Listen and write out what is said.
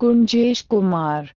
कुंजेश Kumar